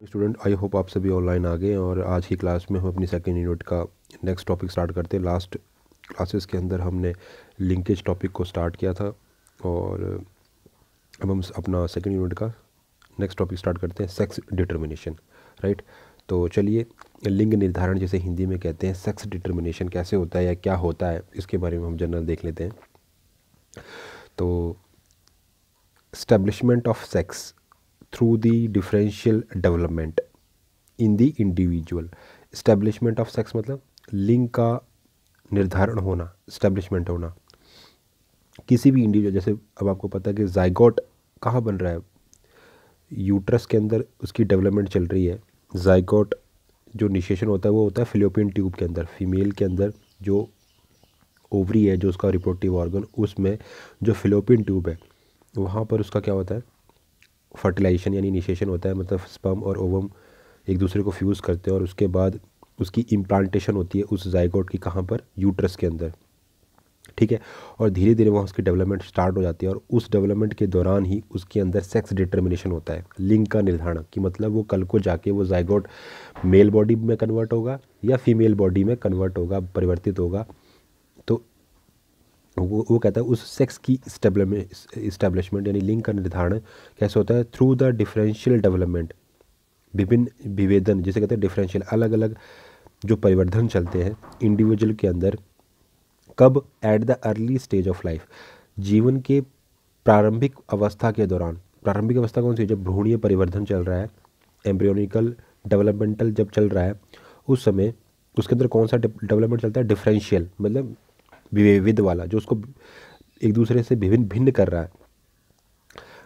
Student I hope आप सभी online आ गए और आज की क्लास में हम अपनी सेकेंड यूनिट का नेक्स्ट टॉपिक स्टार्ट करते हैं। लास्ट क्लासेस के अंदर हमने लिंकेज टॉपिक को स्टार्ट किया था और अब हम अपना सेकेंड यूनिट का नेक्स्ट टॉपिक स्टार्ट करते हैं सेक्स डिटर्मिनेशन राइट तो चलिए, लिंग निर्धारण जैसे हिंदी में कहते हैं सेक्स डिटर्मिनेशन कैसे होता है या क्या होता है, इसके बारे में हम जनरल देख लेते हैं। तो establishment of sex through the differential development in the individual. Establishment of sex मतलब लिंग का निर्धारण होना स्टैब्लिशमेंट होना। किसी भी इंडिविजुअल जैसे अब आपको पता है कि जाइगोट कहाँ बन रहा है? यूट्रस के अंदर उसकी डेवलपमेंट चल रही है। जाइगोट जो निशेशन होता है, वो होता है फिलियोपियन ट्यूब के अंदर। फीमेल के अंदर जो ओवरी है, जो उसका रिप्रोडक्टिव ऑर्गन उसमें जो फिलोपियन ट्यूब है, वहाँ पर उसका क्या होता है? फर्टिलाइजेशन यानी इनिशिएशन होता है मतलब स्पम और ओवम एक दूसरे को फ्यूज़ करते हैं और उसके बाद उसकी इम्प्लांटेशन होती है उस जाइगोट की कहाँ पर? यूट्रस के अंदर। ठीक है? और धीरे धीरे वहाँ उसकी डेवलपमेंट स्टार्ट हो जाती है और उस डेवलपमेंट के दौरान ही उसके अंदर सेक्स डिटर्मिनेशन होता है। लिंग का निर्धारण, कि मतलब वो कल को जाके वो जाइगोट मेल बॉडी में कन्वर्ट होगा या फीमेल बॉडी में कन्वर्ट होगा, परिवर्तित होगा। वो वो कहता है, उस सेक्स की इस्टेब्लिशमेंट यानी लिंग का निर्धारण कैसे होता है? थ्रू द डिफरेंशियल डेवलपमेंट विभिन्न विवेदन जिसे कहते हैं डिफरेंशियल अलग अलग जो परिवर्धन चलते हैं इंडिविजुअल के अंदर, कब at the early stage of life जीवन के प्रारंभिक अवस्था के दौरान, प्रारंभिक अवस्था कौन सी जब भ्रूणीय परिवर्धन चल रहा है एम्ब्रियोनिकल डेवलपमेंटल जब चल रहा है, उस समय, उसके अंदर कौन सा डेवलपमेंट चलता है? डिफरेंशियल मतलब विविध वाला जो उसको एक दूसरे से विभिन्न भिन्न कर रहा है।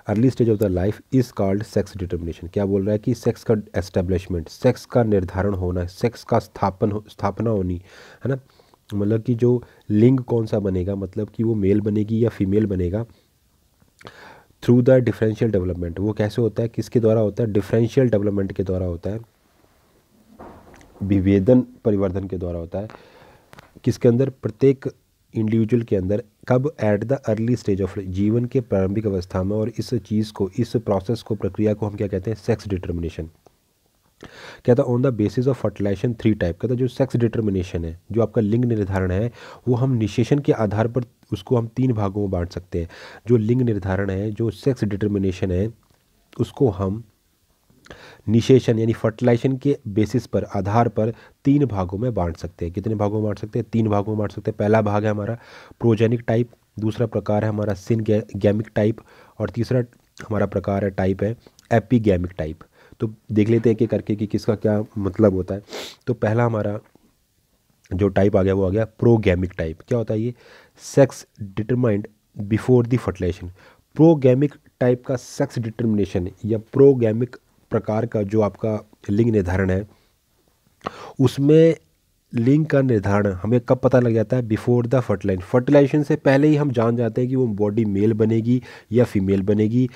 Early stage of the life is called sex determination क्या बोल रहा है कि सेक्स का एस्टेब्लिशमेंट सेक्स का निर्धारण होना सेक्स का स्थापन हो, स्थापना होनी है ना? मतलब कि जो लिंग कौन सा बनेगा मतलब कि वो मेल बनेगी या फीमेल बनेगा? थ्रू द डिफरेंशियल डेवलपमेंट वो कैसे होता है किसके द्वारा होता है? डिफरेंशियल डेवलपमेंट के द्वारा होता है। विभेदन परिवर्धन के द्वारा होता है। किसके अंदर? प्रत्येक इंडिविजुअल के अंदर, कब at the early stage of जीवन के प्रारंभिक अवस्था में और इस चीज़ को, इस प्रोसेस को, प्रक्रिया को हम क्या कहते हैं? सेक्स डिटर्मिनेशन कहता on the basis of fertilization three type कहता, जो सेक्स डिटर्मिनेशन है, जो आपका लिंग निर्धारण है, वो हम निशेषण के आधार पर उसको हम तीन भागों में बांट सकते हैं। जो लिंग निर्धारण है, जो सेक्स डिटर्मिनेशन है, उसको हम निशेषण यानी फर्टिलाइजेशन के बेसिस पर आधार पर तीन भागों में बांट सकते हैं। कितने भागों में बांट सकते हैं? तीन भागों में बांट सकते हैं। पहला भाग है हमारा प्रोजेनिक टाइप दूसरा प्रकार है हमारा सिन गैमिक टाइप और तीसरा हमारा प्रकार है टाइप है एपीगैमिक टाइप तो देख लेते हैं कि करके कि किसका क्या मतलब होता है। तो पहला हमारा जो टाइप आ गया वो आ गया प्रोगैमिक टाइप क्या होता है ये? Sex determined before the fertilization progamic type का सेक्स डिटर्मिनेशन या प्रोगैमिक प्रकार का जो आपका लिंग निर्धारण है, उसमें लिंग का निर्धारण हमें कब पता लग जाता है? बिफोर द फर्टिलाइज फर्टिलाइजेशन से पहले ही हम जान जाते हैं कि वो बॉडी मेल बनेगी या फीमेल बनेगी।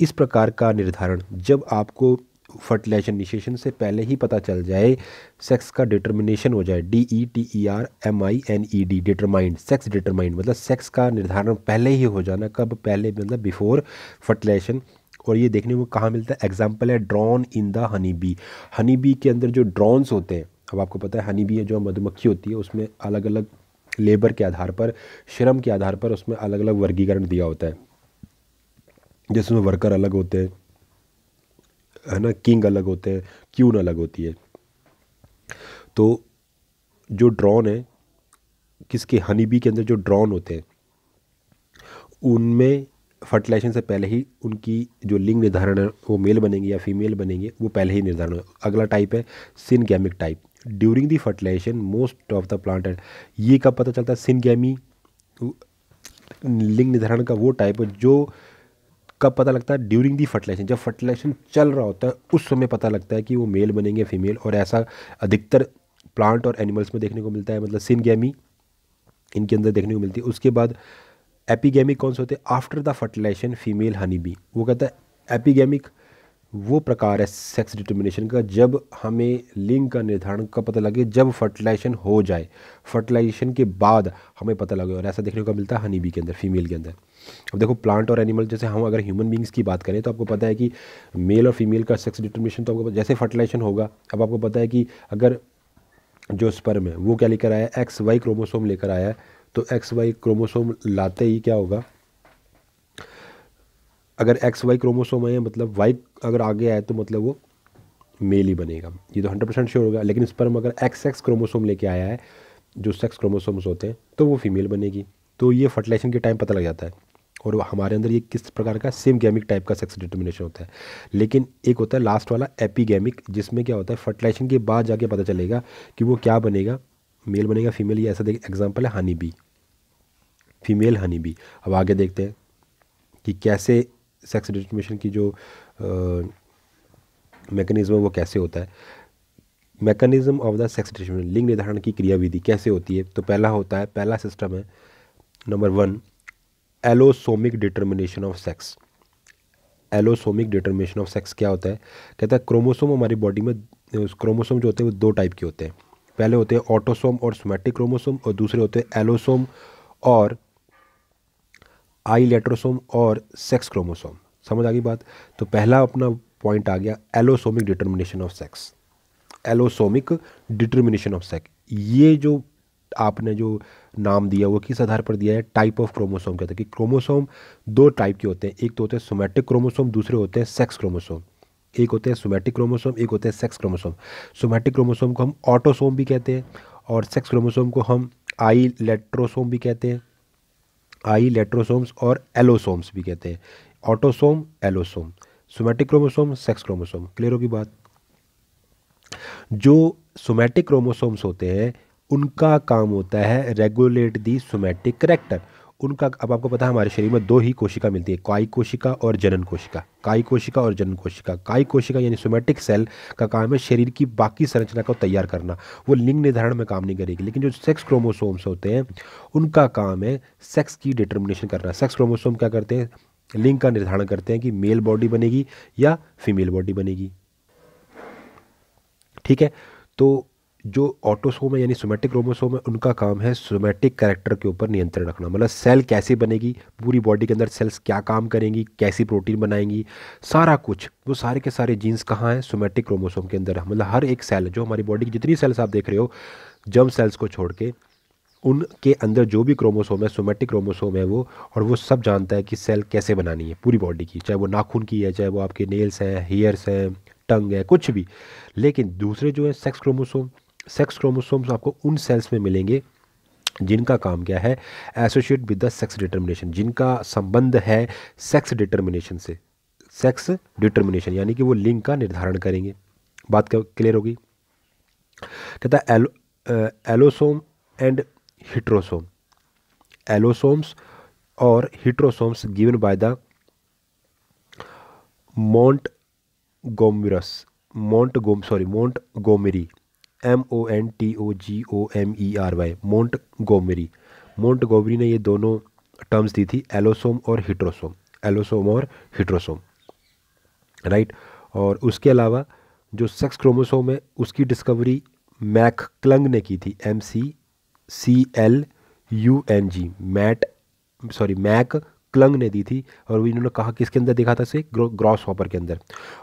इस प्रकार का निर्धारण, जब आपको फर्टिलाइजेशन इनिशिएशन से पहले ही पता चल जाए सेक्स का डिटर्मिनेशन हो जाए D E T E R M I N E D determined sex determined मतलब सेक्स का निर्धारण पहले ही हो जाना, कब पहले मतलब बिफोर फर्टिलाइजेशन और ये देखने को कहाँ मिलता है? एग्ज़ाम्पल है drone in the honey bee honey bee के अंदर जो ड्रॉन्स होते हैं, अब आपको पता है हनी बी है जो मधुमक्खी होती है, उसमें अलग अलग लेबर के आधार पर, श्रम के आधार पर उसमें अलग अलग वर्गीकरण दिया होता है। जैसे उसमें वर्कर अलग होते हैं, है ना? किंग अलग होते हैं क्यून अलग होती है। तो जो ड्रॉन है, किसके? हनी बी के अंदर जो ड्रॉन होते हैं, उनमें फर्टिलाइजेशन से पहले ही उनकी जो लिंग निर्धारण है, वो मेल बनेंगे या फीमेल बनेंगे, वो पहले ही निर्धारण अगला टाइप है syngamic type during the fertilization most of the plant ये कब पता चलता है? सिनगैमी लिंग निर्धारण का वो टाइप है जो कब पता लगता है? ड्यूरिंग दी फर्टिलाइजेशन जब फर्टिलाइजेशन चल रहा होता है, उस समय पता लगता है कि वो मेल बनेंगे फीमेल और ऐसा अधिकतर प्लांट और एनिमल्स में देखने को मिलता है। मतलब सिनगैमी इनके अंदर देखने को मिलती है। उसके बाद एपिगेमिक कौन से होते हैं? After the fertilization female honey bee वो कहता है एपिगेमिक वो प्रकार है सेक्स डिटर्मिनेशन का, जब हमें लिंग का निर्धारण का पता लगे, जब फर्टिलाइजेशन हो जाए। फर्टिलाइजेशन के बाद हमें पता लगे, और ऐसा देखने को मिलता है हनी बी के अंदर फीमेल के अंदर। अब देखो प्लांट और एनिमल जैसे हम अगर ह्यूमन बींग्स की बात करें तो आपको पता है कि मेल और फीमेल का सेक्स डिटर्मिनेशन तो आपको, जैसे फर्टिलाइजेशन होगा, अब आपको पता है कि अगर जो स्पर्म है, वो क्या लेकर आया एक्स वाई क्रोमोसोम लेकर आया है। तो एक्स वाई क्रोमोसोम लाते ही क्या होगा? अगर एक्स वाई क्रोमोसोम है मतलब वाई अगर आगे आए तो मतलब वो मेल ही बनेगा। ये तो हंड्रेड परसेंट श्योर होगा। लेकिन स्पर्म अगर एक्स एक्स क्रोमोसोम लेके आया है, जो सेक्स क्रोमोसोम्स होते हैं तो वो फीमेल बनेगी। तो ये फर्टिलाइजेशन के टाइम पता लग जाता है। और हमारे अंदर ये किस प्रकार का सेम गैमिक टाइप का सेक्स डिटर्मिनेशन होता है। लेकिन एक होता है लास्ट वाला एपीगैमिक जिसमें क्या होता है फर्टिलाइजेशन के बाद जाके पता चलेगा कि वो क्या बनेगा मेल बनेगा फीमेल ये ऐसा देख एग्ज़ाम्पल है honey bee female honey bee अब आगे देखते हैं कि कैसे सेक्स डिटर्मिनेशन की जो मैकेनिज्म है वो कैसे होता है। Mechanism of the sex determination लिंग निर्धारण की क्रियाविधि कैसे होती है? तो पहला होता है, पहला सिस्टम है number one allosomic determination of sex allosomic determination of sex क्या होता है? कहता है क्रोमोसोम हमारी बॉडी में क्रोमोसोम जो होते हैं वो दो टाइप के होते हैं। पहले होते हैं ऑटोसोम और सोमेटिक क्रोमोसोम और दूसरे होते हैं एलोसोम और आई लेट्रोसोम और सेक्स क्रोमोसोम। समझ आ गई बात? तो पहला अपना पॉइंट आ गया allosomic determination of sex allosomic determination of sex ये जो आपने जो नाम दिया, वो किस आधार पर दिया है? टाइप ऑफ़ क्रोमोसोम कहते हैं कि क्रोमोसोम दो टाइप के होते हैं। एक तो होते हैं सोमेटिक क्रोमोसोम दूसरे होते हैं सेक्स क्रोमोसोम एक होते हैं सोमेटिक क्रोमोसोम एक होते हैं सेक्स क्रोमोसोम सोमेटिक क्रोमोसोम को हम ऑटोसोम भी कहते हैं और सेक्स क्रोमोसोम को हम आई लेट्रोसोम भी कहते हैं। आई लेट्रोसोम्स और एलोसोम्स भी कहते हैं। Autosome, allosome, somatic chromosome, sex chromosome, clear होगी बात? जो सोमेटिक क्रोमोसोम्स होते हैं, उनका काम होता है रेगुलेट दी सोमेटिक करेक्टर उनका, अब आपको पता है हमारे शरीर में दो ही कोशिका मिलती है, काई कोशिका और जनन कोशिका। काई कोशिका और जनन कोशिका। काई कोशिका यानी सोमेटिक सेल का काम है शरीर की बाकी संरचना को तैयार करना। वो लिंग निर्धारण में काम नहीं करेगी, लेकिन जो सेक्स क्रोमोसोम्स होते हैं, उनका काम है सेक्स की डिटर्मिनेशन करना। सेक्स क्रोमोसोम क्या करते हैं? लिंग का निर्धारण करते हैं कि मेल बॉडी बनेगी या फीमेल बॉडी बनेगी। ठीक है? तो जो ऑटोसोम है, यानी सोमेटिक क्रोमोसोम है, उनका काम है सोमेटिक कैरेक्टर के ऊपर नियंत्रण रखना। मतलब सेल कैसे बनेगी, पूरी बॉडी के अंदर सेल्स क्या काम करेंगी, कैसी प्रोटीन बनाएँगी, सारा कुछ, वो सारे के सारे जीन्स कहाँ हैं? सोमेटिक क्रोमोसोम के अंदर मतलब हर एक सेल जो हमारी बॉडी की जितनी सेल्स आप देख रहे हो, जम सेल्स को छोड़ के, उनके अंदर जो भी क्रोमोसोम है सोमेटिक क्रोमोसोम है वो, और वो सब जानता है कि सेल कैसे बनानी है, पूरी बॉडी की, चाहे वो नाखून की है, चाहे वो आपके नेल्स हैं हेयर्स हैं टंग है, कुछ भी। लेकिन दूसरे जो है सेक्स क्रोमोसोम सेक्स क्रोमोसोम्स आपको उन सेल्स में मिलेंगे जिनका काम क्या है? Associate with the sex determination जिनका संबंध है सेक्स डिटर्मिनेशन से। सेक्स डिटर्मिनेशन यानी कि वो लिंग का निर्धारण करेंगे। बात क्लियर होगी? कहता है एलो एलोसोम एंड हिट्रोसोम एलोसोम्स और हिट्रोसोम्स गिवन बाय द मोंट गोमिरस मोंट गोम sorry मोंट गोमेरी M O N T O जी O M E R Y मोंट गोमरी मोंट गोमरी ने ये दोनों टर्म्स दी थी एलोसोम और हिट्रोसोम एलोसोम और हिट्रोसोम राइट और उसके अलावा जो सेक्स क्रोमोसोम है, उसकी डिस्कवरी मैक क्लंग ने की थी M C C L U N G Matt sorry McClung ने दी थी और वो इन्होंने कहा किसके अंदर देखा था से ग्रॉस हॉपर के अंदर.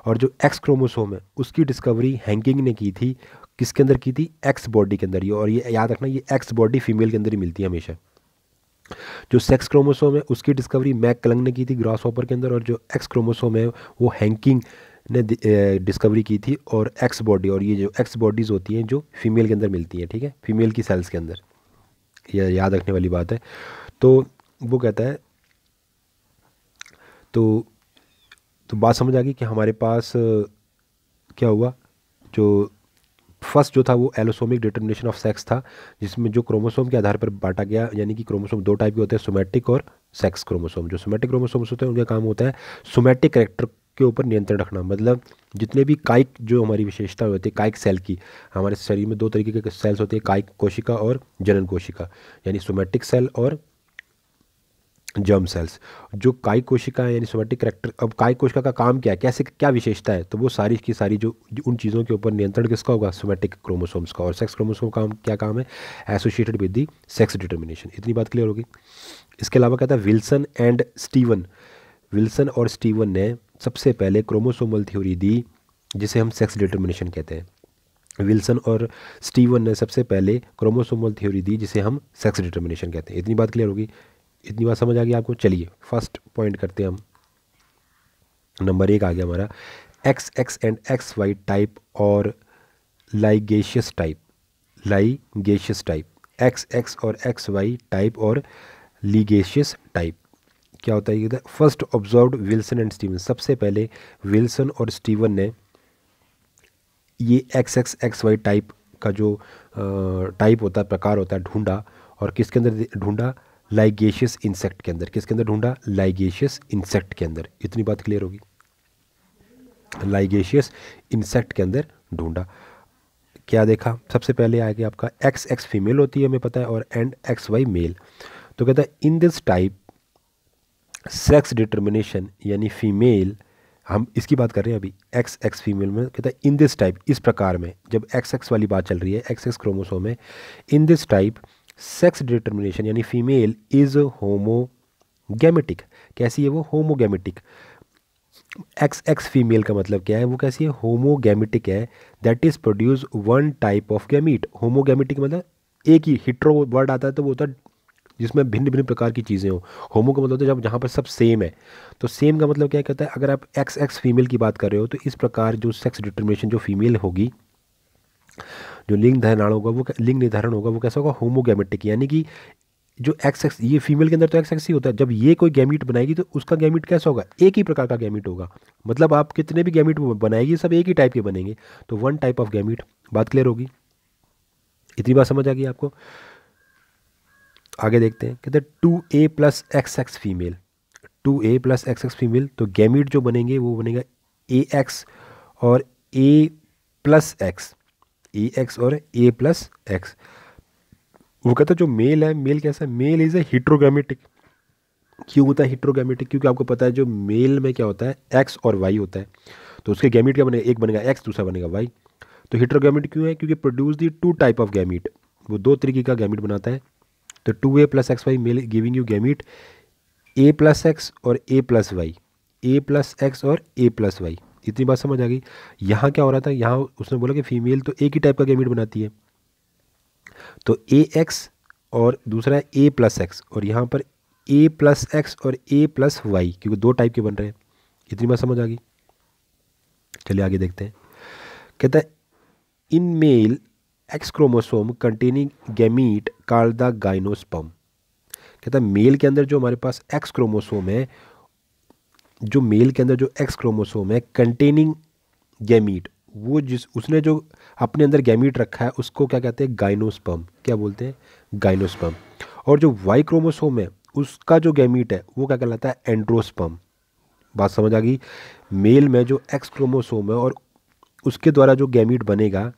और जो एक्स क्रोमोसोम है, उसकी डिस्कवरी हैंकिंग ने की थी किसके अंदर की थी? एक्स बॉडी के अंदर ही। और ये याद रखना, ये एक्स बॉडी फीमेल के अंदर ही मिलती है हमेशा। जो सेक्स क्रोमोसोम है, उसकी डिस्कवरी मैक कलंग ने की थी ग्रास हॉपर के अंदर, और जो एक्स क्रोमोसोम है, वो हैंकिंग ने डिस्कवरी की थी, और एक्स बॉडी और ये जो एक्स बॉडीज़ होती हैं, जो फीमेल के अंदर मिलती हैं, ठीक है? फीमेल की सेल्स के अंदर। यह याद रखने वाली बात है। तो वो कहता है तो तो बात समझ आ गई कि हमारे पास, क्या हुआ? जो फ़र्स्ट जो था वो एलोसोमिक डिटर्मिनेशन ऑफ़ सेक्स था, जिसमें जो क्रोमोसोम के आधार पर बांटा गया, यानी कि क्रोमोसोम दो टाइप के होते हैं, सोमेटिक और सेक्स क्रोमोसोम। जो सोमेटिक क्रोमोसोम्स होते हैं, उनका काम होता है सोमेटिक करेक्टर के ऊपर नियंत्रण रखना। मतलब जितने भी काइक जो हमारी विशेषता होती है, काइक सेल की, हमारे शरीर में दो तरीके के सेल्स होते हैं, काइक कोशिका और जनन कोशिका, यानी सोमेटिक सेल और जर्म सेल्स जो काय कोशिका यानी सोमेटिक करेक्टर अब काय कोशिका का काम क्या है? कैसे, क्या विशेषता है? तो वो सारी की सारी जो, उन चीज़ों के ऊपर नियंत्रण किसका होगा? सोमेटिक क्रोमोसोम्स का। और सेक्स क्रोमोसोम का क्या काम है? Associated with the sex determination इतनी बात क्लियर होगी इसके अलावा कहता है विल्सन एंड स्टीवन। विल्सन और स्टीवन ने सबसे पहले क्रोमोसोमल थ्योरी दी, जिसे हम सेक्स डिटर्मिनेशन कहते हैं। विल्सन और स्टीवन ने सबसे पहले क्रोमोसोमल थ्योरी दी, जिसे हम सेक्स डिटर्मिनेशन कहते हैं। इतनी बात क्लियर होगी इतनी बात समझ आ गई आपको? चलिए फ़र्स्ट पॉइंट करते हैं हम। नंबर एक आ गया हमारा। X X and X Y type और lygaeus type lygaeus type X X और एक्स वाई टाइप और लीगेशियस टाइप क्या होता है first observe Wilson and Steven सबसे पहले विल्सन और स्टीवन ने ये X X X Y type का जो टाइप होता है, प्रकार होता है, ढूंढा और किसके अंदर ढूंढा? लाइगेशियस इंसेक्ट के अंदर। किसके अंदर ढूंढा? लाइगेशियस इंसेक्ट के अंदर। इतनी बात क्लियर होगी। लाइगेशियस इंसेक्ट के अंदर ढूंढा। क्या देखा? सबसे पहले आएगा आपका एक्स एक्स फीमेल होती है, हमें पता है, और एंड एक्स वाई मेल तो कहता है in this type sex determination यानी फीमेल हम इसकी बात कर रहे हैं अभी एक्स एक्स फीमेल में, कहता है इन दिस टाइप इस प्रकार में। जब एक्स एक्स वाली बात चल रही है एक्स एक्स क्रोमोसोम में in this type sex determination यानी फीमेल इज़ होमोगेमेटिक कैसी है वो? होमोगेमेटिक एक्स एक्स फीमेल का मतलब क्या है? वो कैसी है? होमोगेमेटिक है. That is produce one type of gamete homogametic मतलब एक ही हिट्रो वर्ड आता है तो वो होता है जिसमें भिन्न भिन्न प्रकार की चीज़ें हो। होमो का मतलब होता है जब जहाँ पर सब सेम है। तो सेम का मतलब क्या कहता है? अगर आप एक्स एक्स फीमेल की बात कर रहे हो तो इस प्रकार जो सेक्स डिटर्मिनेशन जो फीमेल होगी जो लिंग निर्धारण होगा वो लिंग निर्धारण होगा वो कैसा होगा? होमोगैमेटिक यानी कि जो एक्स एक्स ये फीमेल के अंदर तो एक्स एक्स ही होता है। जब ये कोई गैमिट बनाएगी तो उसका गैमिट कैसा होगा? एक ही प्रकार का गैमिट होगा। मतलब आप कितने भी गैमिट बनाएगी, सब एक ही टाइप के बनेंगे। तो वन टाइप ऑफ़ गैमिट बात क्लियर होगी? इतनी बात समझ आ गई आपको? आगे देखते हैं। कहते हैं two A plus X X female two A plus X X female तो गैमिट जो बनेंगे वो बनेगा ए एक्स और A plus X A X और ए प्लस एक्स वो कहता है, जो मेल है मेल कैसा है? मेल इज़ ए हिट्रोगैमेटिक क्यों होता है हिट्रोगैमेटिक क्योंकि आपको पता है, जो मेल में क्या होता है? एक्स और वाई होता है। तो उसके गैमिट क्या बनेगा? एक बनेगा एक्स दूसरा बनेगा वाई तो हिट्रोगैमिट क्यों है? क्योंकि produce the two type of gamete वो दो तरीके का गैमिट बनाता है। तो two A plus X Y male giving you gamete A plus X और A plus Y A plus X और ए प्लस वाई इतनी बात समझ आ गई। यहाँ क्या हो रहा था? यहाँ उसने बोला कि फीमेल तो एक ही टाइप का गैमिट बनाती है। तो ए एक्स और दूसरा है ए प्लस एक्स और यहाँ पर ए प्लस एक्स और ए प्लस वाई क्योंकि दो टाइप के बन रहे हैं। इतनी बात समझ आ गई। चलिए आगे देखते हैं। कहता है, in male X chromosome containing gamete called the gynosperm कहता है मेल के अंदर जो हमारे पास एक्स क्रोमोसोम है जो मेल के अंदर जो एक्स क्रोमोसोम है कंटेनिंग गैमीट वो जिस, उसने जो अपने अंदर गैमीट रखा है, उसको क्या कहते हैं? गाइनोस्पम क्या बोलते हैं? गाइनोस्पम और जो वाई क्रोमोसोम है, उसका जो गैमीट है, वो क्या कहलाता है? एंड्रोस्पम बात समझ आ गई? मेल में जो एक्स क्रोमोसोम है और उसके द्वारा जो गैमीट बनेगा,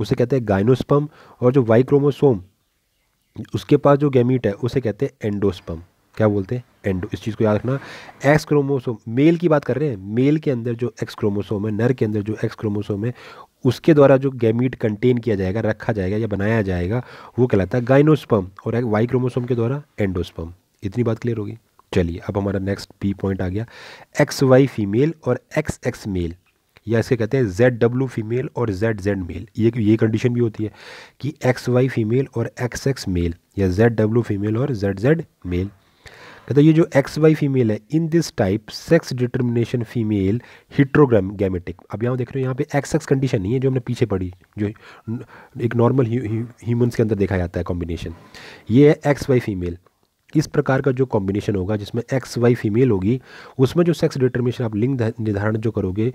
उसे कहते हैं गाइनोस्पम और जो वाई क्रोमोसोम उसके पास जो गैमीट है, उसे कहते हैं एंडोस्पम क्या बोलते हैं? एंडो इस चीज़ को याद रखना। एक्स क्रोमोसोम मेल की बात कर रहे हैं? मेल के अंदर जो एक्स क्रोमोसोम है, नर के अंदर जो एक्स क्रोमोसोम है, उसके द्वारा जो गैमीट कंटेन किया जाएगा, रखा जाएगा या बनाया जाएगा, वो कहलाता है गाइनोस्पम और वाई क्रोमोसोम के द्वारा एंडोस्पम इतनी बात क्लियर होगी? चलिए, अब हमारा नेक्स्ट बी पॉइंट आ गया। एक्स वाई फीमेल और एक्स एक्स मेल या इसे कहते हैं जेड डब्ल्यू फीमेल और जेड जेड मेल ये ये कंडीशन भी होती है कि एक्स वाई फीमेल और एक्स एक्स मेल या जेड डब्ल्यू फीमेल और जेड जेड मेल कहते ये जो एक्स वाई फीमेल है in this type sex determination female heterogametic अब यहाँ देख रहे हो, यहाँ पे एक्स एक्स कंडीशन नहीं है, जो हमने पीछे पढ़ी, जो एक नॉर्मल ह्यूमंस के अंदर देखा जाता है कॉम्बिनेशन ये है एक्स वाई फीमेल इस प्रकार का जो कॉम्बिनेशन होगा, जिसमें एक्स वाई फीमेल होगी, उसमें जो सेक्स डिटर्मिनेशन आप लिंग निर्धारण जो करोगे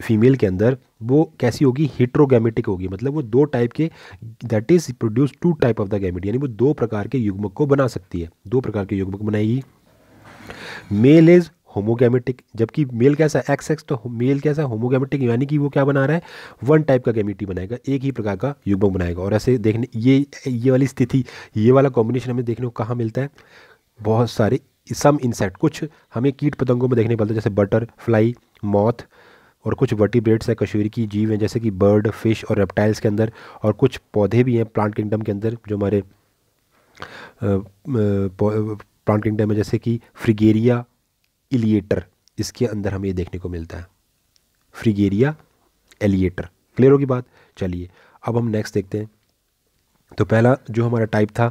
फीमेल के अंदर, वो कैसी होगी? हिट्रोगेमेटिक होगी। मतलब वो दो टाइप के that is produce two type of the gamete यानी वो दो प्रकार के युग्मक को बना सकती है। दो प्रकार के युग्मक बनाएगी। मेल इज़ होमोगैमेटिक, जबकि मेल कैसा है? एक्स एक्स तो मेल कैसा है? होमोगेमेटिक यानी कि वो क्या बना रहा है? वन टाइप का गैमिटी बनाएगा, एक ही प्रकार का युग्मक बनाएगा। और ऐसे देखने, ये ये वाली स्थिति, ये वाला कॉम्बिनेशन हमें देखने को कहाँ मिलता है? बहुत सारे सम इंसेक्ट कुछ हमें कीट पतंगों में देखने पड़ते हैं, जैसे बटर फ्लाई मॉथ और कुछ वर्टिब्रेट्स है, कश्मीर की जीव हैं, जैसे कि बर्ड फ़िश और रेप्टाइल्स के अंदर, और कुछ पौधे भी हैं प्लांट किंगडम के अंदर, जो हमारे प्लांट किंगडम है जैसे कि फ्रिगेरिया इलिएटर, इसके अंदर हमें देखने को मिलता है। फ्रिगेरिया, एलिएटर। क्लियर होगी बात? चलिए, अब हम नेक्स्ट देखते हैं। तो पहला जो हमारा टाइप था,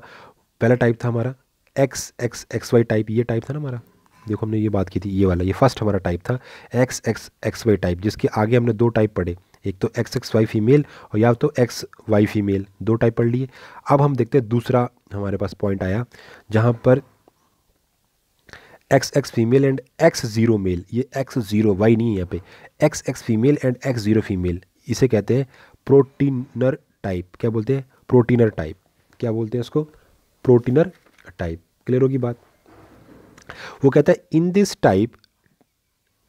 पहला टाइप था हमारा X X X Y type ये टाइप था ना हमारा? देखो, हमने ये बात की थी, ये वाला, ये फ़र्स्ट हमारा टाइप था X X X Y type जिसके आगे हमने दो टाइप पढ़े। एक तो एक्स एक्स वाई फीमेल और या तो एक्स वाई फीमेल दो टाइप पढ़ लिए। अब हम देखते हैं दूसरा हमारे पास पॉइंट आया, जहाँ पर X X female and X zero male ये एक्स ज़ीरो वाई नहीं है यहाँ पे. X X female and X zero female इसे कहते हैं प्रोटीनर टाइप क्या बोलते हैं? प्रोटीनर टाइप क्या बोलते हैं उसको प्रोटीनर टाइप क्लियर होगी बात? वो कहता है इन दिस टाइप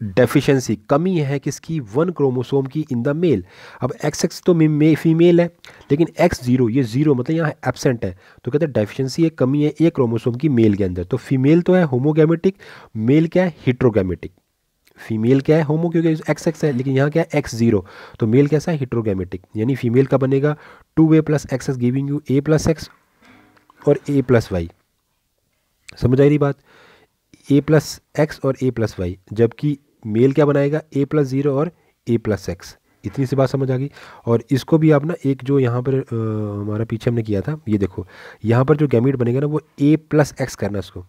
डेफिशिएंसी कमी है किसकी? वन क्रोमोसोम की इन द मेल अब एक्स एक्स तो मे फीमेल है, लेकिन एक्स ज़ीरो ये ज़ीरो मतलब यहाँ एबसेंट है। तो कहते हैं डेफिशिएंसी एक कमी है एक क्रोमोसोम की मेल के अंदर। तो फीमेल तो है होमोगेमेटिक मेल क्या है? हिट्रोगेमेटिक फीमेल क्या है? होमो क्योंकि एक्स एक्स है, लेकिन यहाँ क्या है? एक्स ज़ीरो तो मेल कैसा है? हिट्रोगेमेटिक यानी फीमेल का बनेगा? Two A plus X X giving you A plus X और ए प्लस वाई समझ आई रही बात? ए प्लस एक्स और ए प्लस वाई जबकि मेल क्या बनाएगा? ए प्लस ज़ीरो और ए प्लस एक्स इतनी सी बात समझ आ गई। और इसको भी आप ना एक जो यहाँ पर हमारा पीछे हमने किया था, ये देखो। यहाँ पर जो गैमिट बनेगा ना, वो ए प्लस एक्स करना उसको।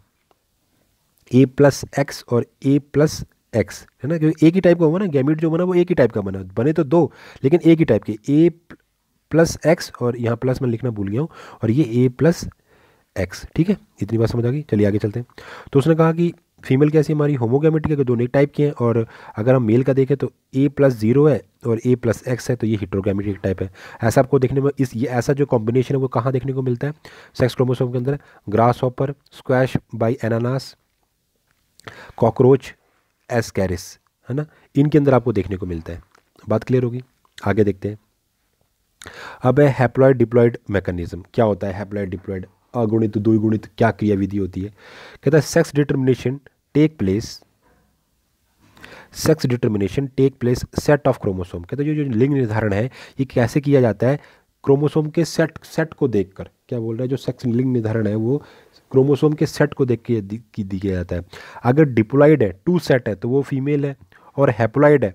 ए प्लस एक्स और ए प्लस एक्स है ना? क्योंकि एक ही टाइप का होगा ना गैमिट जो बना, वो एक ही टाइप का बना। बने तो दो, लेकिन एक ही टाइप के। ए प्लस एक्स और यहाँ प्लस मैं लिखना भूल गया हूँ, और ये ए प्लस एक्स ठीक है? इतनी बात समझ आ गई? चलिए आगे चलते हैं। तो उसने कहा कि फीमेल कैसी हमारी होमोगेमेटिक है दोनों एक टाइप के हैं और अगर हम मेल का देखें तो ए प्लस ज़ीरो है और ए प्लस एक्स है तो ये हिट्रोगेमेटिक टाइप है। ऐसा आपको देखने में इस, ये ऐसा जो कॉम्बिनेशन है वो कहाँ देखने को मिलता है? सेक्स क्रोमोसोम के अंदर grasshopper squash by एनानास cockroach Ascaris है ना? इनके अंदर आपको देखने को मिलता है। बात क्लियर होगी? आगे देखते हैं। अब है हैप्लॉयड डिप्लॉयड मैकेनिज्म क्या होता है हैप्लॉयड डिप्लॉयड अगुणित द्विगुणित क्या क्रियाविधि होती है? कहता है sex determination take place sex determination take place set of chromosome कहते हैं, जो जो लिंग निर्धारण है, ये कैसे किया जाता है? क्रोमोसोम के सेट सेट को देखकर। क्या बोल रहा है? जो सेक्स लिंग निर्धारण है, वो क्रोमोसोम के सेट को देख के दिया जाता है। अगर डिप्लॉइड है टू सेट है तो वो फीमेल है, और हैप्लॉइड है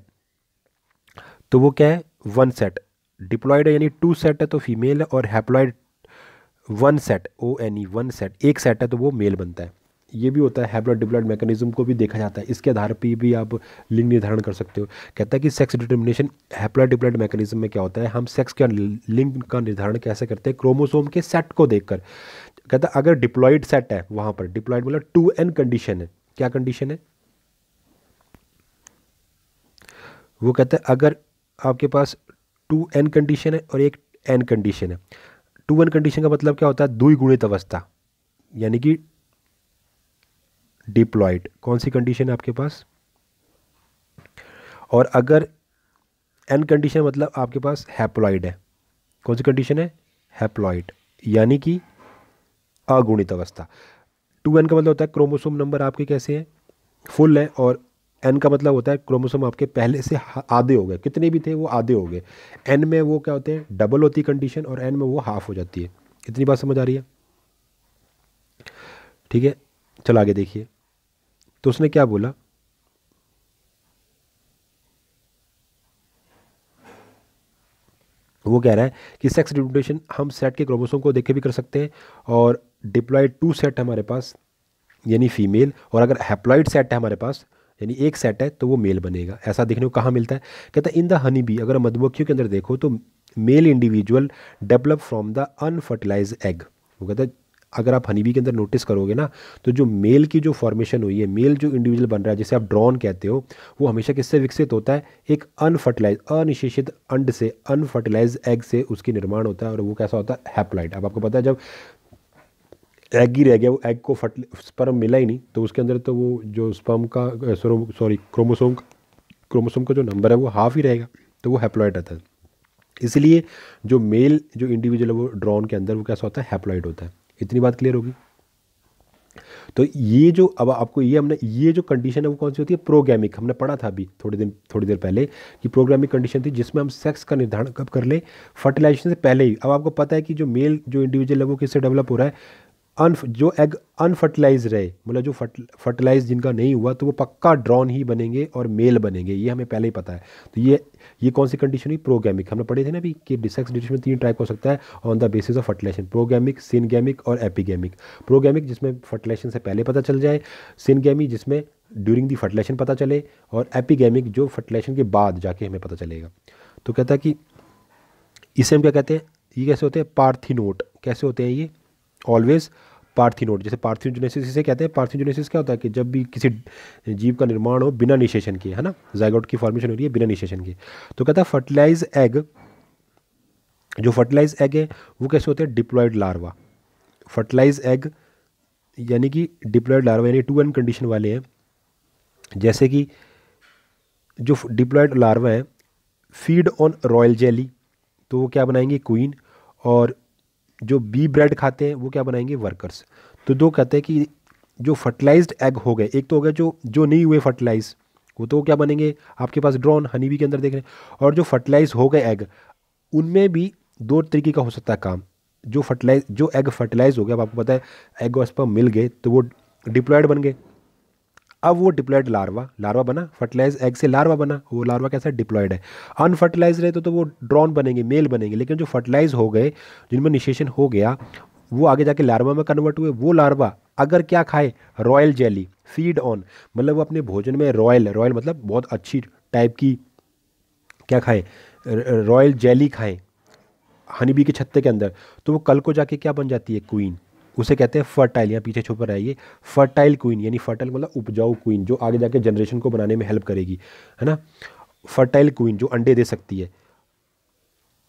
तो वो क्या है? वन सेट डिप्लॉइड है, यानी टू सेट है तो फीमेल है, और haploid one set O N E one set एक सेट है तो वो मेल बनता है। ये भी होता है हैप्लॉइड डिप्लॉइड मैकेनिज्म को भी देखा जाता है। इसके आधार पर भी आप लिंग निर्धारण कर सकते हो। कहता है कि sex determination haploid diploid mechanism में क्या होता है, हम सेक्स का लिंग का निर्धारण कैसे करते हैं? क्रोमोसोम के सेट को देखकर। कहता है, अगर डिप्लॉइड सेट है वहाँ पर डिप्लॉइड मतलब टू एन कंडीशन है। क्या कंडीशन है? वो कहता है, अगर आपके पास टू एन कंडीशन है और एक एन कंडीशन है। टू वन कंडीशन का मतलब क्या होता है? दुई गुणित अवस्था, यानी कि डिप्लॉयड कौन सी कंडीशन है आपके पास? और अगर एन कंडीशन मतलब आपके पास हैप्लॉइड है। कौन सी कंडीशन है? हैप्लॉइड यानी कि अगुणित अवस्था। टू एन का मतलब होता है क्रोमोसोम नंबर आपके कैसे हैं? फुल है और एन का मतलब होता है क्रोमोसोम आपके पहले से आधे हो गए। कितने भी थे वो आधे हो गए। एन में वो क्या होते हैं? डबल होती है कंडीशन और एन में वो हाफ़ हो जाती है। इतनी बात समझ आ रही है? ठीक है, चलो आगे देखिए। तो उसने क्या बोला? वो कह रहा है कि सेक्स डिप्यूटेशन हम सेट के क्रोमोसोम को देख के भी कर सकते हैं और डिप्लॉयड टू सेट हमारे पास, यानी फीमेल और अगर हैप्लॉइड सेट है हमारे पास यानी एक सेट है तो वो मेल बनेगा। ऐसा देखने को कहाँ मिलता है? कहता है इन द हनी बी अगर मधुमक्खियों के अंदर देखो तो male individual develop from the unfertilize egg वो कहता है, अगर आप हनी बी के अंदर नोटिस करोगे ना तो जो मेल की जो फॉर्मेशन हुई है मेल जो इंडिविजुअल बन रहा है, जिसे आप ड्रॉन कहते हो, वो हमेशा किससे विकसित होता है? एक अनफर्टिलाइज अनिशेषित अंड से अनफर्टिलाइज एग से उसकी निर्माण होता है, और वो कैसा होता है? हैप्लाइट अब आपको पता है, जब एग ही रह गया, वो एग को फट स्पर्म मिला ही नहीं तो उसके अंदर तो वो जो स्पर्म का सॉरी क्रोमोसोम क्रोमोसोम का जो नंबर है वो हाफ़ ही रहेगा तो वो हैप्लॉइड रहता है। इसलिए जो मेल जो इंडिविजुअल है वो ड्रॉन के अंदर वो कैसा होता है? हैप्लॉइड होता है। इतनी बात क्लियर होगी? तो ये जो, अब आपको ये हमने, ये जो कंडीशन है वो कौन सी होती है? प्रोग्रामिक हमने पढ़ा था अभी, थोड़ी दिन, थोड़ी देर पहले, कि प्रोग्रामिक कंडीशन थी जिसमें हम सेक्स का निर्धारण कब कर ले फर्टिलाइजेशन से पहले ही। अब आपको पता है कि जो मेल जो इंडिविजुअल है वो किससे डेवलप हो रहा है? अन जो एग अनफर्टिलाइज रहे मतलब जो फर्ट फर्टिलाइज जिनका नहीं हुआ तो वो पक्का ड्रॉन ही बनेंगे और मेल बनेंगे, ये हमें पहले ही पता है। तो ये ये कौन सी कंडीशन हुई? प्रोगैमिक हमने पढ़े थे ना अभी कि डिसेक्स डिशन में तीन टाइप हो सकता है on the basis of fertilization progamic syngamic और एपिगैमिक प्रोगैमिक जिसमें फर्टिलाइजेशन से पहले पता चल जाए सिनगैमी जिसमें ड्यूरिंग दी फर्टिलाइजेशन पता चले, और एपिगैमिक जो फर्टिलाइजेशन के बाद जाके हमें पता चलेगा। तो कहता है कि इसे हम क्या कहते हैं? ये कैसे होते हैं? पार्थिनोट कैसे होते हैं ये? ऑलवेज पार्थिनोड जैसे पार्थिनोजेनेसिस इसे कहते हैं। पार्थिनोजेनेसिस क्या होता है कि जब भी किसी जीव का निर्माण हो, बिना निशेषण के है ना? जाइगोट की फॉर्मेशन हो रही है, बिना निशेषण के तो कहता है फर्टिलाइज एग जो फर्टिलाइज एग है, वो कैसे होते हैं? डिप्लॉयड लार्वा फर्टिलाइज एग यानी कि डिप्लॉयड लार्वा यानी टू एन कंडीशन वाले हैं। जैसे कि जो डिप्लॉयड लार्वा है फ़ीड ऑन रॉयल जेली तो वो क्या बनाएँगे? क्वीन और जो बी ब्रेड खाते हैं, वो क्या बनाएँगे? वर्कर्स। तो दो कहते हैं कि जो फर्टिलाइज्ड एग हो गए, एक तो हो गया जो जो नहीं हुए फर्टिलाइज वो तो क्या बनेंगे? आपके पास ड्रोन हनी बी के अंदर देख रहे हैं। और जो फर्टिलाइज हो गए एग उनमें भी दो तरीके का हो सकता है काम। जो फर्टिलाइज जो एग फर्टिलाइज हो गया, अब आपको पता है एग और मिल गए तो वो डिप्लॉयड बन गए। अब वो डिप्लॉयड लार्वा लार्वा बना फर्टिलाइज एग से लार्वा बना वो लार्वा कैसा डिप्लॉयड है? अनफर्टिलाइज रहे तो, तो वो ड्रॉन बनेंगे मेल बनेंगे लेकिन जो फर्टिलाइज हो गए जिनमें निशेषण हो गया वो आगे जाके लार्वा में कन्वर्ट हुए वो लार्वा अगर क्या खाए? रॉयल जेली फ़ीड ऑन मतलब वो अपने भोजन में रॉयल रॉयल मतलब बहुत अच्छी टाइप की क्या खाए? रॉयल जेली खाएँ हनी बी के छत्ते के अंदर तो वो कल को जाके क्या बन जाती है? क्वीन उसे कहते हैं फर्टाइल यहाँ पीछे छुप रहा है ये फर्टाइल क्वीन यानी फर्टाइल मतलब उपजाऊ क्वीन जो आगे जाके जनरेशन को बनाने में हेल्प करेगी, है ना? फर्टाइल क्वीन जो अंडे दे सकती है।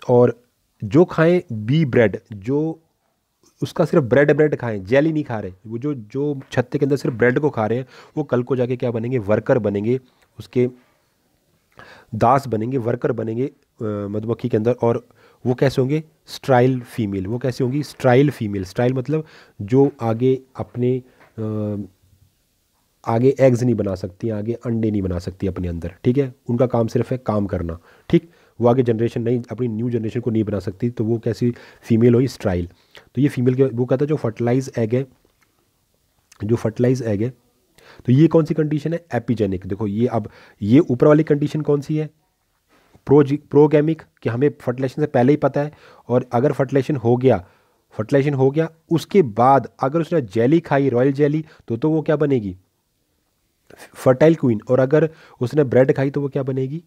और जो खाएँ बी ब्रेड जो उसका सिर्फ़ ब्रेड ब्रेड खाएँ जेली नहीं खा रहे। वो जो जो छत्ते के अंदर सिर्फ़ ब्रेड को खा रहे हैं, वो कल को जाके क्या बनेंगे? वर्कर बनेंगे। उसके दास बनेंगे वर्कर बनेंगे। मधुमक्खी के अंदर और वो कैसे होंगे? स्ट्राइल फीमेल वो कैसे होंगी? स्ट्राइल फीमेल स्ट्राइल मतलब जो आगे अपने आगे एग्ज़ नहीं बना सकती, आगे अंडे नहीं बना सकती अपने अंदर, ठीक है? उनका काम सिर्फ़ है काम करना, ठीक? वो आगे जनरेशन नहीं, अपनी न्यू जनरेशन को नहीं बना सकती तो वो कैसी फीमेल हुई स्ट्राइल तो ये फीमेल के, वो कहता है जो फर्टिलाइज एग है, जो फर्टिलाइज एग है तो ये कौन सी कंडीशन है? एपिजेनिक देखो, ये अब, ये ऊपर वाली कंडीशन कौन सी है? प्रो प्रोगैमिक कि हमें फर्टिलाइजेशन से पहले ही पता है और अगर फर्टिलाइजेशन हो गया, फर्टिलाइजेशन हो गया, उसके बाद अगर उसने जेली खाई, रॉयल जेली तो तो वो क्या बनेगी? Fertile queen. और अगर उसने ब्रेड खाई तो वो क्या बनेगी?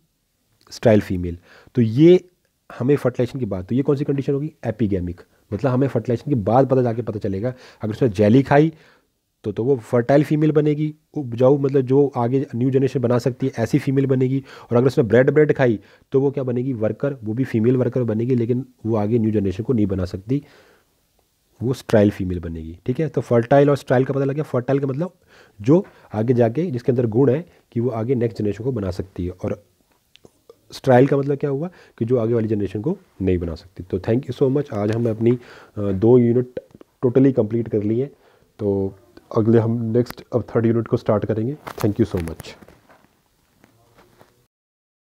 Sterile female. तो ये हमें फर्टिलाइजेशन के बाद तो ये कौन सी कंडीशन होगी? एपिगेमिक। मतलब हमें फर्टिलाइजेशन के बाद पता, जाके पता चलेगा, अगर उसने जेली खाई तो तो वो फर्टाइल फीमेल बनेगी, उपजाऊ मतलब जो आगे न्यू जनरेशन बना सकती है, ऐसी फीमेल बनेगी। और अगर उसने ब्रेड ब्रेड खाई तो वो क्या बनेगी? वर्कर वो भी फीमेल वर्कर बनेगी, लेकिन वो आगे न्यू जनरेशन को नहीं बना सकती। वो स्ट्राइल फीमेल बनेगी, ठीक है? तो फर्टाइल और स्ट्राइल का पता लग गया फर्टाइल का मतलब जो आगे जाके, जिसके अंदर गुण है, कि वो आगे नेक्स्ट जनरेशन को बना सकती है। और स्ट्राइल का मतलब क्या हुआ? कि जो आगे वाली जनरेशन को नहीं बना सकती। तो थैंक यू सो मच आज हमने अपनी दो यूनिट टोटली कंप्लीट कर ली है। तो अगले हम नेक्स्ट अब थर्ड यूनिट को स्टार्ट करेंगे. Thank you so much